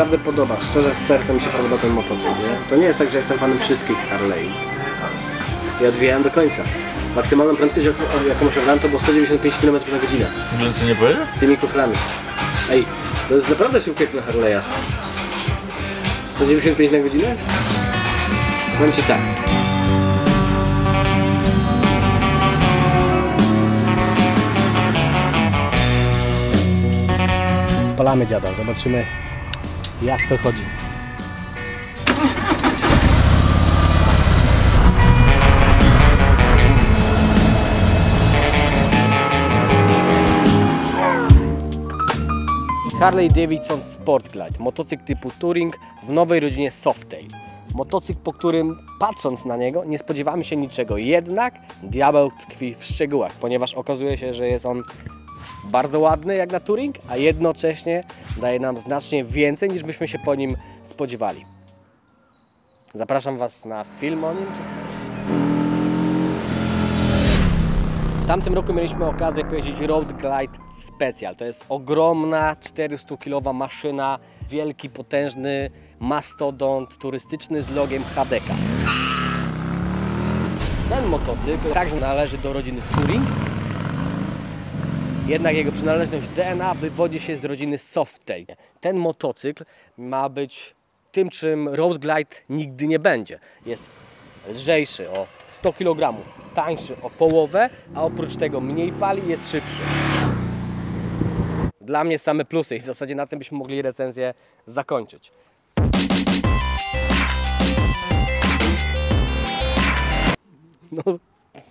naprawdę podoba. Szczerze, z serca mi się podoba ten motocykl. Nie? To nie jest tak, że jestem fanem wszystkich Harley. Ja odwijałem do końca. Maksymalną prędkość, jaką- osiągnąłem, to było 195 km na godzinę. Więcej nie powiesz? Z tymi kuframi. Ej, to jest naprawdę szybkie jak na Harley'a. 195 na godzinę? Powiem Ci tak. Spalamy dziada, zobaczymy jak to chodzi. Harley Davidson Sport Glide, motocykl typu Touring w nowej rodzinie Softail. Motocykl, po którym patrząc na niego nie spodziewamy się niczego, jednak diabeł tkwi w szczegółach, ponieważ okazuje się, że jest on bardzo ładny jak na Touring, a jednocześnie daje nam znacznie więcej niż byśmy się po nim spodziewali. Zapraszam Was na film o nim czy coś. W tamtym roku mieliśmy okazję pojeździć Road Glide Special. To jest ogromna 400-kilowa maszyna, wielki, potężny mastodont turystyczny z logiem HDK. Ten motocykl także należy do rodziny Touring, jednak jego przynależność DNA wywodzi się z rodziny Softail. Ten motocykl ma być tym, czym Road Glide nigdy nie będzie. Jest lżejszy o 100 kg, tańszy o połowę, a oprócz tego mniej pali jest szybszy. Dla mnie same plusy i w zasadzie na tym byśmy mogli recenzję zakończyć. No,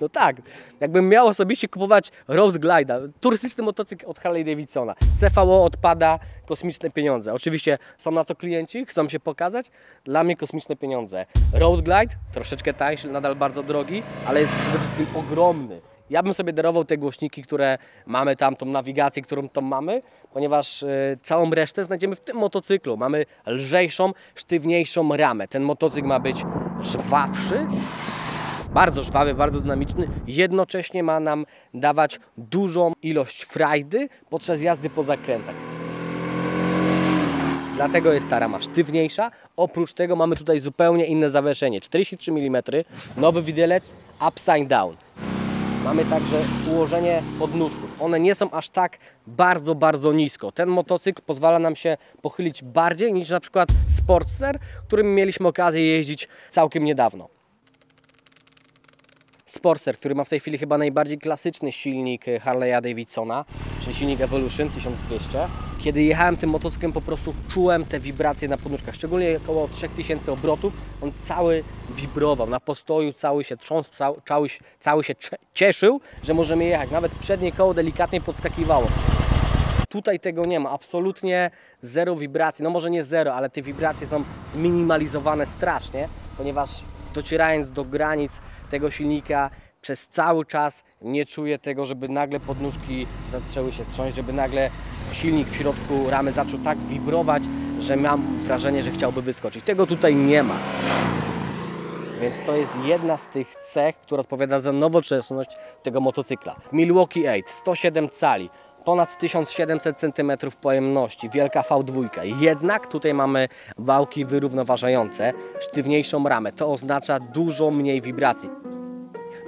no tak. Jakbym miał osobiście kupować Road Glide'a, turystyczny motocykl od Harley Davidsona. CVO odpada, kosmiczne pieniądze. Oczywiście są na to klienci, chcą się pokazać. Dla mnie kosmiczne pieniądze. Road Glide, troszeczkę tańszy, nadal bardzo drogi, ale jest przede wszystkim ogromny. Ja bym sobie darował te głośniki, które mamy tam, tą nawigację, którą tam mamy, ponieważ e, całą resztę znajdziemy w tym motocyklu. Mamy lżejszą, sztywniejszą ramę. Ten motocykl ma być żwawszy, bardzo żwawy, bardzo dynamiczny, jednocześnie ma nam dawać dużą ilość frajdy podczas jazdy po zakrętach. Dlatego jest ta rama sztywniejsza. Oprócz tego mamy tutaj zupełnie inne zawieszenie. 43 mm, nowy widelec upside down. Mamy także ułożenie podnóżków. One nie są aż tak bardzo, bardzo nisko. Ten motocykl pozwala nam się pochylić bardziej niż na przykład Sportster, którym mieliśmy okazję jeździć całkiem niedawno. Sportster, który ma w tej chwili chyba najbardziej klasyczny silnik e, Harley'a Davidsona, czyli silnik Evolution 1200. Kiedy jechałem tym motocyklem, po prostu czułem te wibracje na podnóżkach, szczególnie około 3000 obrotów. On cały wibrował, na postoju cały się trząsł, cały, cały, się- cieszył, że możemy jechać. Nawet przednie koło delikatnie podskakiwało. Tutaj tego nie ma, absolutnie zero wibracji. No może nie zero, ale te wibracje są zminimalizowane strasznie, ponieważ docierając do granic tego silnika przez cały czas nie czuję tego, żeby nagle podnóżki zaczęły się trząść, żeby nagle silnik w środku ramy zaczął tak wibrować, że mam wrażenie, że chciałby wyskoczyć. Tego tutaj nie ma. Więc to jest jedna z tych cech, która odpowiada za nowoczesność tego motocykla. Milwaukee 8, 107 cali, ponad 1700 cm pojemności, wielka V2. Jednak tutaj mamy wałki wyrównoważające, sztywniejszą ramę. To oznacza dużo mniej wibracji.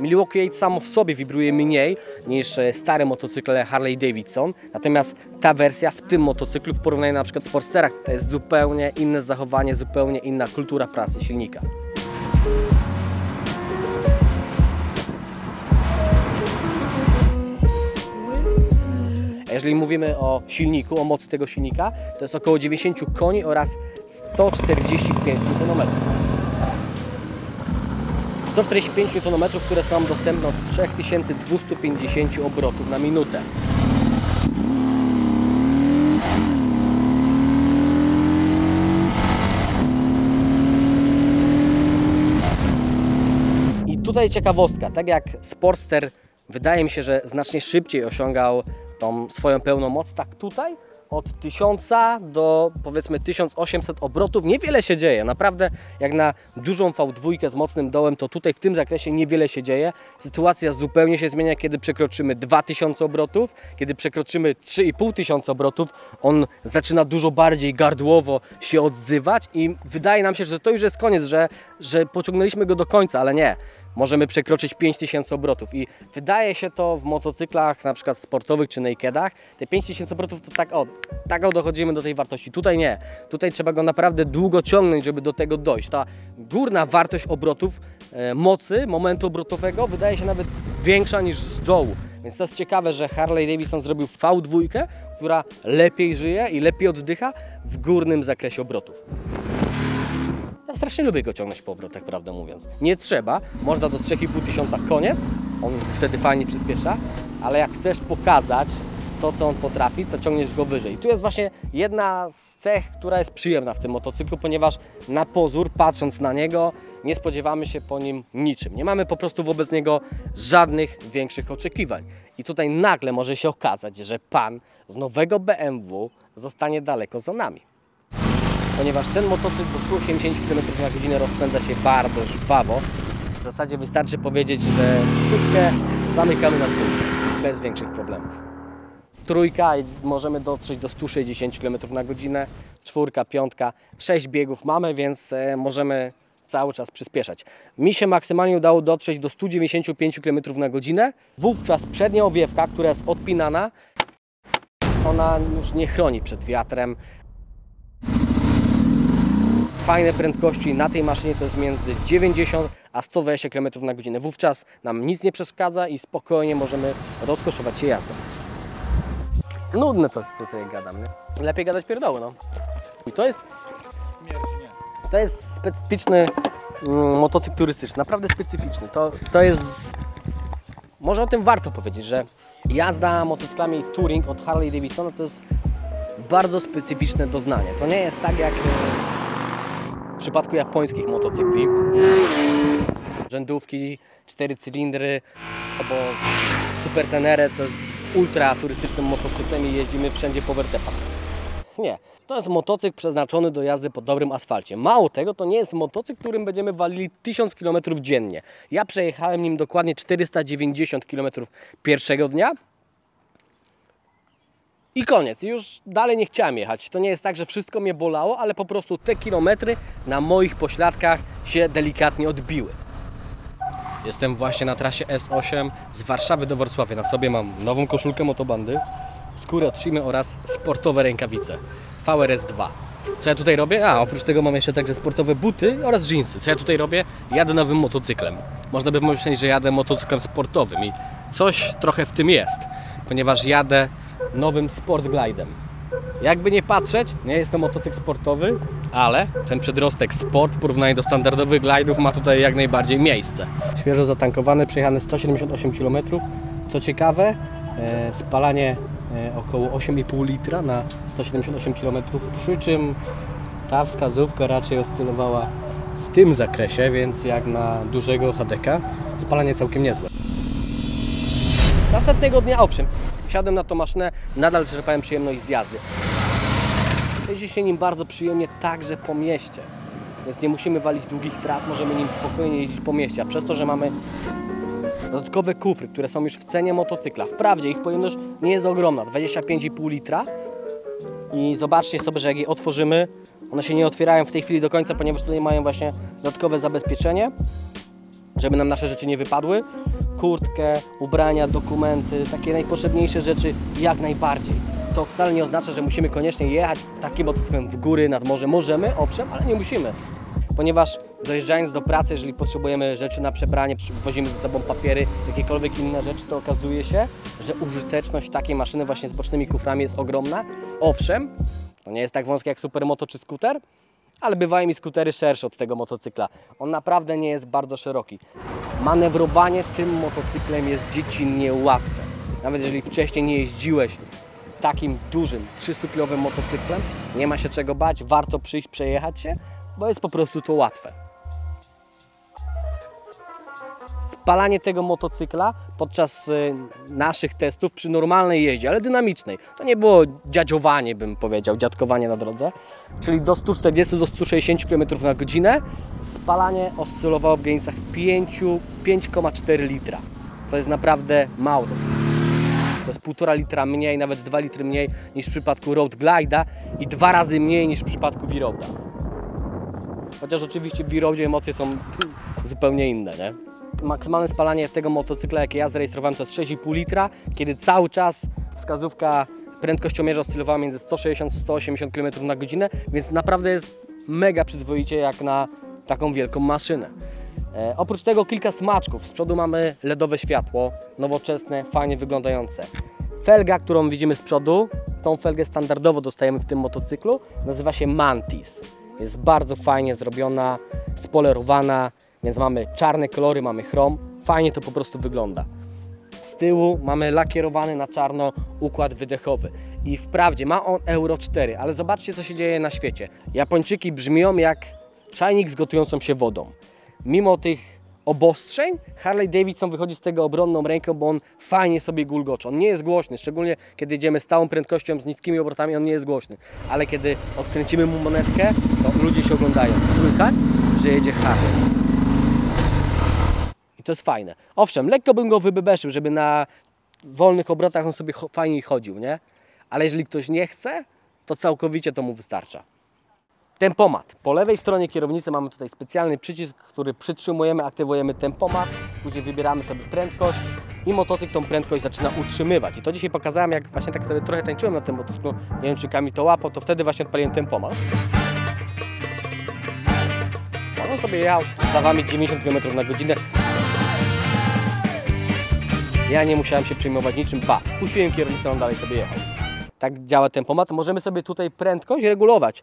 Milwaukee 8 samo w sobie wibruje mniej niż e, stare motocykle Harley Davidson, natomiast ta wersja w tym motocyklu w porównaniu na przykład z Sportsterach to jest zupełnie inne zachowanie, zupełnie inna kultura pracy silnika. Jeżeli mówimy o silniku, o mocy tego silnika, to jest około 90 koni oraz 145 Nm. 145 Nm, które są dostępne od 3250 obrotów na minutę. I tutaj ciekawostka, tak jak Sportster wydaje mi się, że znacznie szybciej osiągał tą swoją pełną moc, tak tutaj od 1000 do powiedzmy 1800 obrotów niewiele się dzieje. Naprawdę jak na dużą V2 z mocnym dołem, to tutaj w tym zakresie niewiele się dzieje. Sytuacja zupełnie się zmienia, kiedy przekroczymy 2000 obrotów, kiedy przekroczymy 3500 obrotów, on zaczyna dużo bardziej gardłowo się odzywać i wydaje nam się, że to już jest koniec, że, że pociągnęliśmy go do końca, ale nie możemy przekroczyć 5000 obrotów i wydaje się to w motocyklach na przykład sportowych czy nakedach, te 5000 obrotów to tak o, tak o dochodzimy do tej wartości. Tutaj nie. Tutaj trzeba go naprawdę długo ciągnąć, żeby do tego dojść. Ta górna wartość obrotów, e, mocy, momentu obrotowego wydaje się nawet większa niż z dołu. Więc to jest ciekawe, że Harley Davidson zrobił V2, która lepiej żyje i lepiej oddycha w górnym zakresie obrotów. Ja strasznie lubię go ciągnąć po obrotach, prawdę mówiąc. Nie trzeba, można do 3,5 tysiąca koniec, on wtedy fajnie przyspiesza, ale jak chcesz pokazać to, co on potrafi, to ciągniesz go wyżej. I tu jest właśnie jedna z cech, która jest przyjemna w tym motocyklu, ponieważ na pozór, patrząc na niego, nie spodziewamy się po nim niczym. Nie mamy po prostu wobec niego żadnych większych oczekiwań. I tutaj nagle może się okazać, że pan z nowego BMW zostanie daleko za nami ponieważ ten motocykl do 180 km na godzinę rozpędza się bardzo żwawo. W zasadzie wystarczy powiedzieć, że stówkę zamykamy na dwójce, bez większych problemów. Trójka możemy dotrzeć do 160 km na godzinę, czwórka, piątka, sześć biegów mamy, więc e, możemy cały czas przyspieszać. Mi się maksymalnie udało dotrzeć do 195 km na godzinę. Wówczas przednia owiewka, która jest odpinana, ona już nie chroni przed wiatrem, fajne prędkości na tej maszynie to jest między 90 a 120 km na godzinę. Wówczas nam nic nie przeszkadza i spokojnie możemy rozkoszować się jazdą. Nudne to jest, co tutaj gadam, nie? Lepiej gadać pierdoły, no. I to jest, to jest specyficzny mm, motocykl turystyczny, naprawdę specyficzny. To, to jest, może o tym warto powiedzieć, że jazda motocyklami touring od Harley Davidsona to jest bardzo specyficzne doznanie. To nie jest tak jak w przypadku japońskich motocykli. Rzędówki, cztery cylindry albo super tenere, co jest ultra turystycznym motocyklem i jeździmy wszędzie po wertepach. Nie, to jest motocykl przeznaczony do jazdy po dobrym asfalcie. Mało tego, to nie jest motocykl, którym będziemy walili 1000 km dziennie. Ja przejechałem nim dokładnie 490 km pierwszego dnia, i koniec. Już dalej nie chciałem jechać. To nie jest tak, że wszystko mnie bolało, ale po prostu te kilometry na moich pośladkach się delikatnie odbiły. Jestem właśnie na trasie S8 z Warszawy do Wrocławia. Na sobie mam nową koszulkę motobandy, skórę od Shimy oraz sportowe rękawice VRS2. Co ja tutaj robię? A, oprócz tego mam jeszcze także sportowe buty oraz jeansy. Co ja tutaj robię? Jadę nowym motocyklem. Można by myśleć, że jadę motocyklem sportowym i coś trochę w tym jest, ponieważ jadę nowym Sportglidem. Jakby nie patrzeć, nie jest to motocykl sportowy, ale ten przedrostek sport w porównaniu do standardowych glidów ma tutaj jak najbardziej miejsce. Świeżo zatankowany, przejechany 178 km. Co ciekawe, e, spalanie e, około 8,5 litra na 178 km, przy czym ta wskazówka raczej oscylowała w tym zakresie, więc jak na dużego HDK, spalanie całkiem niezłe. Następnego dnia, owszem, wsiadłem na tą maszynę, nadal czerpałem przyjemność z jazdy. Jeździ się nim bardzo przyjemnie także po mieście. Więc nie musimy walić długich tras, możemy nim spokojnie jeździć po mieście. A przez to, że mamy dodatkowe kufry, które są już w cenie motocykla. Wprawdzie ich pojemność nie jest ogromna, 25,5 litra. I zobaczcie sobie, że jak je otworzymy, one się nie otwierają w tej chwili do końca, ponieważ tutaj mają właśnie dodatkowe zabezpieczenie, żeby nam nasze rzeczy nie wypadły kurtkę, ubrania, dokumenty, takie najpotrzebniejsze rzeczy jak najbardziej. To wcale nie oznacza, że musimy koniecznie jechać takim motocyklem w góry, nad morze. Możemy, owszem, ale nie musimy. Ponieważ dojeżdżając do pracy, jeżeli potrzebujemy rzeczy na przebranie, wozimy ze sobą papiery, jakiekolwiek inne rzeczy, to okazuje się, że użyteczność takiej maszyny właśnie z bocznymi kuframi jest ogromna. Owszem, to nie jest tak wąskie jak supermoto czy skuter, ale bywają mi skutery szersze od tego motocykla. On naprawdę nie jest bardzo szeroki. Manewrowanie tym motocyklem jest dziecinnie łatwe. Nawet jeżeli wcześniej nie jeździłeś takim dużym 300-kilowym motocyklem, nie ma się czego bać, warto przyjść, przejechać się, bo jest po prostu to łatwe. Spalanie tego motocykla podczas y, naszych testów przy normalnej jeździe, ale dynamicznej. To nie było dziadziowanie, bym powiedział, dziadkowanie na drodze, czyli do 140 do 160 km na godzinę. Spalanie oscylowało w granicach 5 5,4 litra. To jest naprawdę mało. To, jest 1,5 litra mniej, nawet 2 litry mniej niż w przypadku Road Glide'a i dwa razy mniej niż w przypadku V-Roada. Chociaż oczywiście w V-Roadzie emocje są zupełnie inne, nie? Maksymalne spalanie tego motocykla, jakie ja zarejestrowałem, to jest 6,5 litra, kiedy cały czas wskazówka prędkościomierza oscylowała między 160-180 km na godzinę, więc naprawdę jest mega przyzwoicie jak na taką wielką maszynę. E, oprócz tego kilka smaczków. Z przodu mamy LEDowe światło, nowoczesne, fajnie wyglądające. Felga, którą widzimy z przodu, tą felgę standardowo dostajemy w tym motocyklu, nazywa się Mantis. Jest bardzo fajnie zrobiona, spolerowana, więc mamy czarne kolory, mamy chrom. Fajnie to po prostu wygląda. Z tyłu mamy lakierowany na czarno układ wydechowy. I wprawdzie ma on Euro 4, ale zobaczcie co się dzieje na świecie. Japończyki brzmią jak czajnik z gotującą się wodą. Mimo tych obostrzeń Harley Davidson wychodzi z tego obronną ręką, bo on fajnie sobie gulgocze. On nie jest głośny, szczególnie kiedy jedziemy stałą prędkością, z niskimi obrotami, on nie jest głośny. Ale kiedy odkręcimy mu monetkę, to ludzie się oglądają. Słychać, że jedzie Harley. To jest fajne. Owszem, lekko bym go wybebeszył, żeby na wolnych obrotach on sobie fajniej chodził, nie? Ale jeżeli ktoś nie chce, to całkowicie to mu wystarcza. Tempomat. Po lewej stronie kierownicy mamy tutaj specjalny przycisk, który przytrzymujemy, aktywujemy tempomat, później wybieramy sobie prędkość i motocykl tą prędkość zaczyna utrzymywać. I to dzisiaj pokazałem, jak właśnie tak sobie trochę tańczyłem na tym motocyklu, nie wiem czy Kamil to łapał, to wtedy właśnie odpaliłem tempomat. On sobie jechał za Wami 90 km na godzinę. Ja nie musiałem się przejmować niczym, ba, puściłem kierownicę, on dalej sobie jechał. Tak działa tempomat. Możemy sobie tutaj prędkość regulować.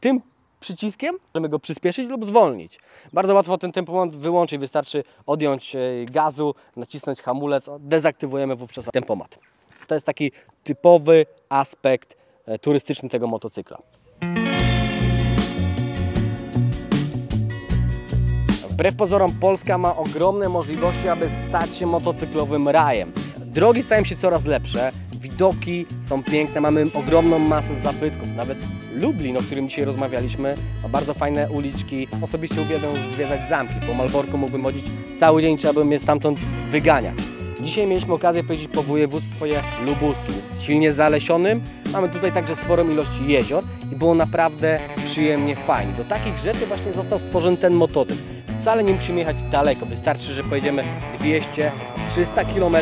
Tym przyciskiem możemy go przyspieszyć lub zwolnić. Bardzo łatwo ten tempomat wyłączyć. Wystarczy odjąć e, gazu, nacisnąć hamulec, dezaktywujemy wówczas tempomat. To jest taki typowy aspekt e, turystyczny tego motocykla. Wbrew pozorom Polska ma ogromne możliwości, aby stać się motocyklowym rajem. Drogi stają się coraz lepsze, widoki są piękne, mamy ogromną masę zabytków. Nawet Lublin, o którym dzisiaj rozmawialiśmy, ma bardzo fajne uliczki. Osobiście uwielbiam zwiedzać zamki. Po Malborku mógłbym chodzić cały dzień, trzeba by mnie stamtąd wyganiać. Dzisiaj mieliśmy okazję pojeździć po województwie lubuskim. Jest silnie zalesionym. Mamy tutaj także sporą ilość jezior i było naprawdę przyjemnie fajnie. Do takich rzeczy właśnie został stworzony ten motocykl. Wcale nie musimy jechać daleko. Wystarczy, że pojedziemy 200-300 km,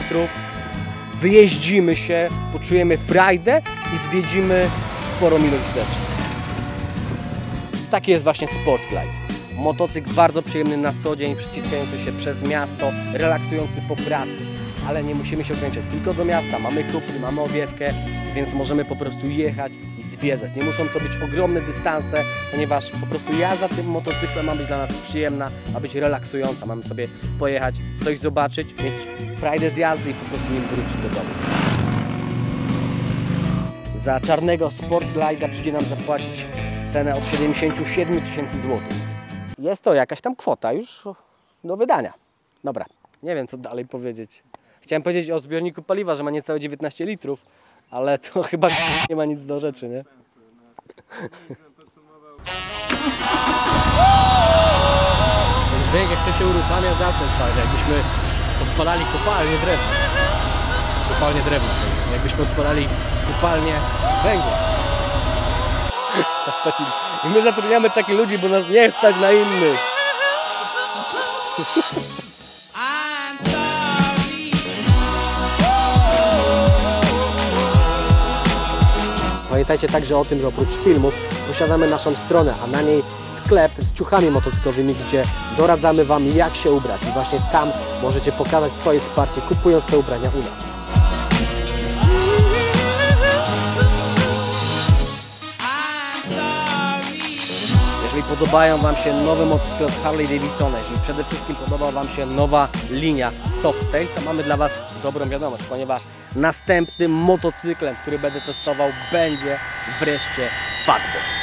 wyjeździmy się, poczujemy frajdę i zwiedzimy sporą ilość rzeczy. Taki jest właśnie Sport Glide. Motocykl bardzo przyjemny na co dzień, przyciskający się przez miasto, relaksujący po pracy. Ale nie musimy się ograniczać tylko do miasta. Mamy kufry, mamy owiewkę, więc możemy po prostu jechać i zwiedzać. Nie muszą to być ogromne dystanse, ponieważ po prostu jazda tym motocyklem ma być dla nas przyjemna, ma być relaksująca. Mamy sobie pojechać, coś zobaczyć, mieć frajdę z jazdy i po prostu nim wrócić do domu. Za czarnego Sport Glide'a przyjdzie nam zapłacić cenę od 77 tysięcy złotych. Jest to jakaś tam kwota już do wydania. Dobra, nie wiem co dalej powiedzieć. Chciałem powiedzieć o zbiorniku paliwa, że ma niecałe 19 litrów, ale to chyba nie ma nic do rzeczy, nie? Dźwięk jak to się uruchamia zawsze fajny, jakbyśmy odpalali kopalnię drewna. Kopalnię drewna, jakbyśmy odpalali kopalnię węgla. I my zatrudniamy takich ludzi, bo nas nie stać na innych. Pamiętajcie także o tym, że oprócz filmów posiadamy naszą stronę, a na niej sklep z ciuchami motocyklowymi, gdzie doradzamy Wam jak się ubrać i właśnie tam możecie pokazać swoje wsparcie kupując te ubrania u nas. Podobają Wam się nowe motocykle od Harley Davidsona, jeżeli przede wszystkim podoba Wam się nowa linia Softail, to mamy dla Was dobrą wiadomość, ponieważ następnym motocyklem, który będę testował będzie wreszcie Fatboy.